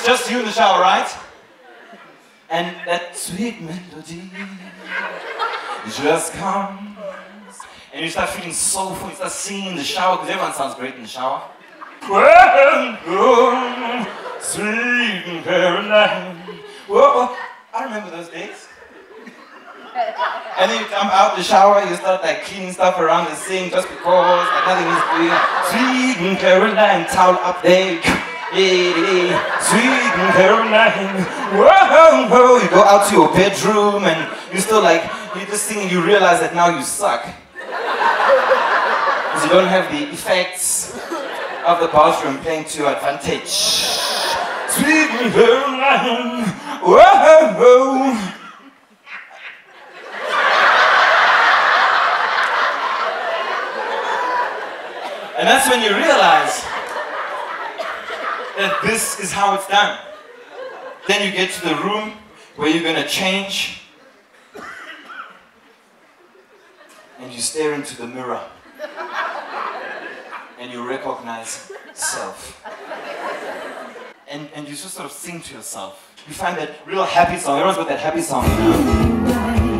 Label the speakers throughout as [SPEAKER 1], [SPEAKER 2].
[SPEAKER 1] it's just you in the shower, right? And that sweet melody just comes. And you start feeling soulful, you start singing in the shower, because everyone sounds great in the shower. Sweet Caroline. Whoa, I remember those days. And then you come out the shower, you start like cleaning stuff around the sink just because like nothing is doing. Sweet Caroline, towel up there. Hey, hey, sweet Caroline. Whoa, whoa. You go out to your bedroom and you still like, you just sing and you realize that now you suck. Because you don't have the effects of the bathroom playing to your advantage. Sweet Caroline. Whoa, whoa. And that's when you realize that this is how it's done. Then you get to the room where you're gonna change and you stare into the mirror and you recognize self. And, and you just sort of sing to yourself. You find that real happy song. Everyone's got that happy song. You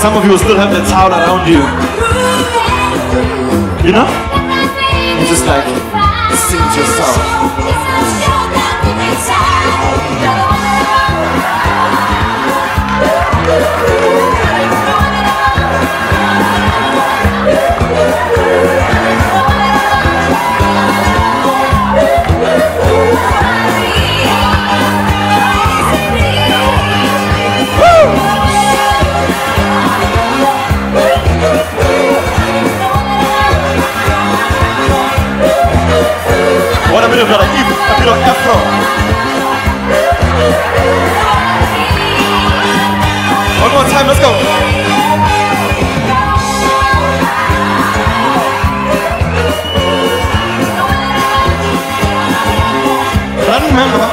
[SPEAKER 1] Some of you still have that towel around you. You know? Ephron. One more time, let's go. Remember.